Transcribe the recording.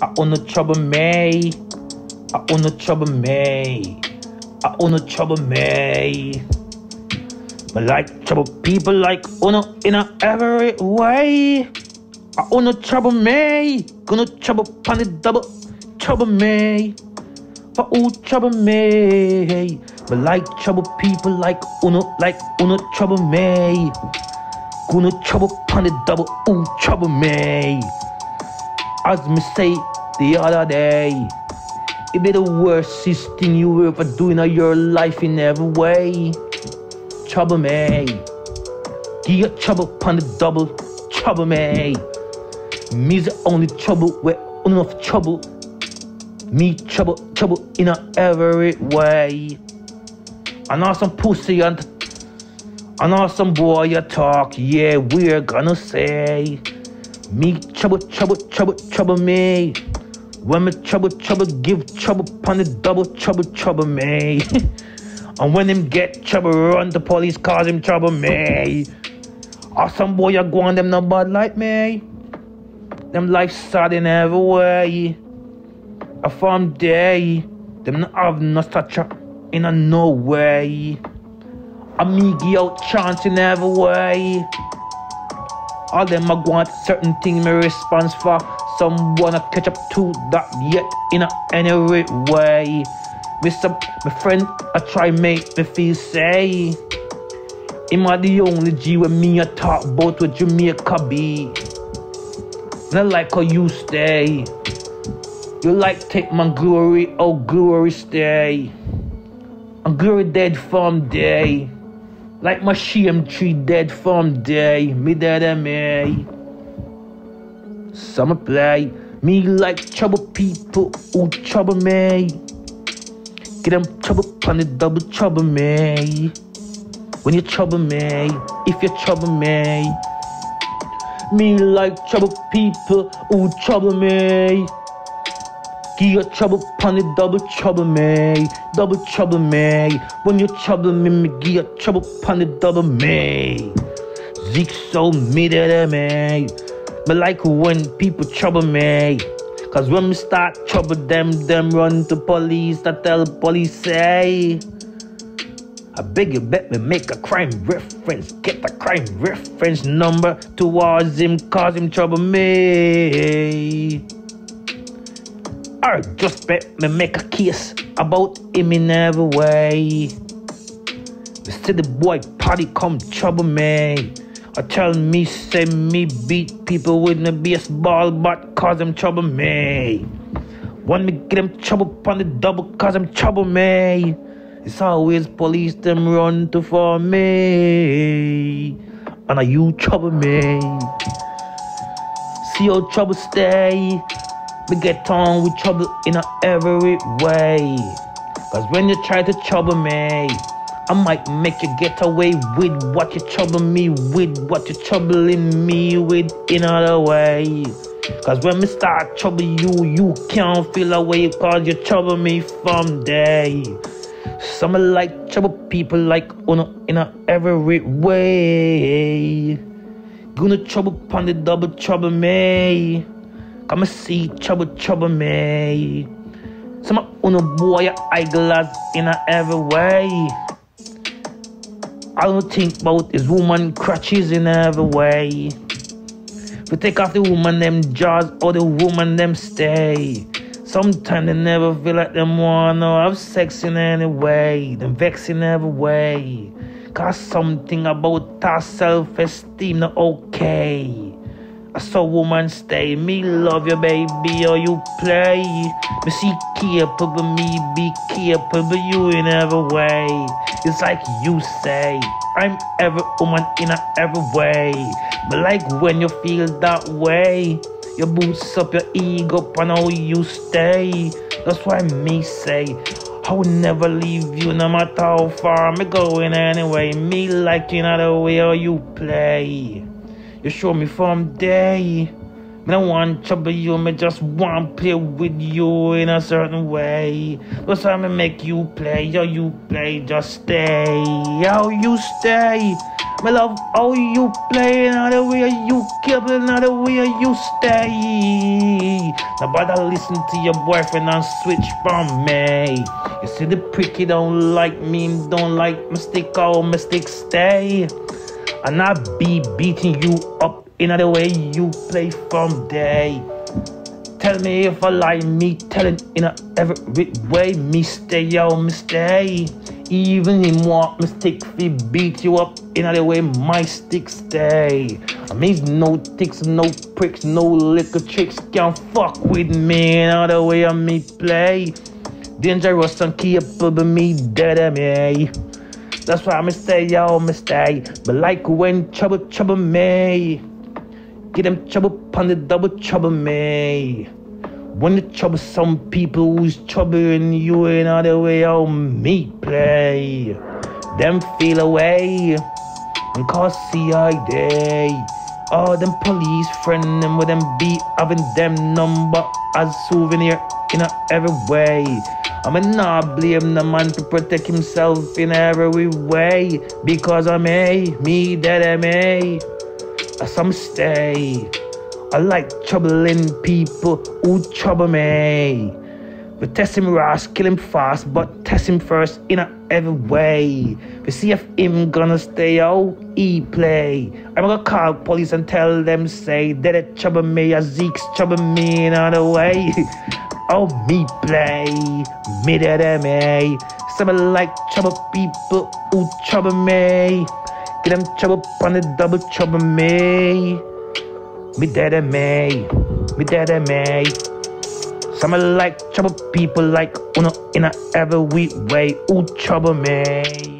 I wanna trouble me. I wanna trouble me. I wanna trouble me. But like trouble people like Uno in a every way. I wanna trouble me. Gonna trouble pon double trouble me. For who trouble me. But like trouble people like Uno like Uno trouble me. Gonna trouble pon double ooh trouble me. As me say the other day, it be the worst thing you ever do in your life in every way. Trouble me. Give trouble upon the double. Trouble me. Me's the only trouble with enough trouble. Me trouble, trouble in a every way. I know some pussy and I know some boy you talk, yeah, we're gonna say. Me trouble, trouble, trouble, trouble me. When me trouble, trouble, give trouble upon the double, trouble, trouble me. and when him get trouble, run the police, cause him trouble me. Or some boy you go on them no bad like me. Them life sad in every way. A farm day, them not have no such in a no way. A me out chance in every way. All them a want certain thing me response for. Some wanna catch up to that yet in a any way. Mr. My friend, I try make me feel say. Am I the only G with me I talk about with Jamaica be? And I like how you stay. You like take my glory, oh glory stay. I'm glory dead from day. Like my shame tree dead from day. Me dead and me. Summer play. Me like trouble people who trouble me. Get them trouble on the double trouble me. When you trouble me, if you trouble me. Me like trouble people who trouble me. Give your trouble the double trouble me, double trouble me. When you trouble me, me give your trouble the double me. Zeke so me that me. But like when people trouble me. Cause when we start trouble them, them run to police. I tell police say. I beg you, bet me make a crime reference. Get the crime reference number towards him, cause him trouble me. Or just bet me make a case about him in every way. The city boy party come trouble me. I tell me, say me beat people with me baseball but cause them trouble me. Want me get them trouble on the double cause them trouble me. It's always police them run to for me. And are you trouble me? See your trouble stay. We get on with trouble in a every way. Cause when you try to trouble me, I might make you get away with what you trouble me with, what you troubling me with in other way. Cause when me start trouble you, you can't feel away cause you trouble me from day. Some like trouble people like uno in a every way. Gonna trouble upon the double trouble me. Come see trouble trouble me. Some uno boy eyeglass in a every way. I don't think about is woman crutches in every way. We take off the woman them jaws or the woman them stay. Sometimes they never feel like them wanna have sex in any way. Them vex in every way. Cause something about our self-esteem not okay. I saw woman stay, me love you baby or you play. Me see capable, me be capable, you in every way. It's like you say, I'm every woman in a every way. But like when you feel that way, you boost up your ego and how you stay. That's why me say, I will never leave you no matter how far I'm going anyway. Me like you know the way how you play. You show me from day. Me don't want trouble you, me just want play with you in a certain way. That's why me make you play, yo you play, just stay, yo you stay. Me love how you play, and the way you kill, and the way you stay. Now, Nobody listen to your boyfriend and switch from me. You see the pricky don't like me, don't like mistake, oh mistake stay. And I be beating you up in the way you play from day. Tell me if I like me, telling in a every way, me stay, yo, me. Even in what mistake we beat you up in other way, my stick stay. I mean, no ticks, no pricks, no liquor tricks can't fuck with me in other way I me play. Dangerous and capable, me dead me. That's why I stay, yo, me stay. But like when trouble, trouble me. Get them trouble upon the double trouble me. When the trouble some people who's troubling you in other way on me play. Them feel away and cause CID. All them police friend them with them be having them number as souvenir in a every way. I'm a not blame the man to protect himself in every way because I'm a me that I'm a some stay. I like troubling people who trouble me. We test him rash, kill him fast, but test him first in a every way. We see if him gonna stay out, he play. I'm gonna call police and tell them say that it trouble me, Zeke's trouble me in other way. oh, me play, me that me. Some like trouble people who trouble me. Get them trouble on the double trouble me. Me daddy me, me daddy me. Some like trouble people like uno in a every way, who trouble me.